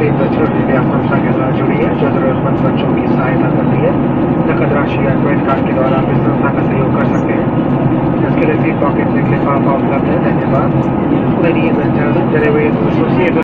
से एक दक्षिण दिव्या संस्था के साथ जुड़ी है जो जरूरतमंद बच्चों की सहायता कर रही है नकद राशि या क्रेडिट कार्ड के द्वारा आप इस संस्था का सहयोग कर सकते हैं इसके लिए सीट पॉकेट में लिफाफा उपलब्ध है धन्यवाद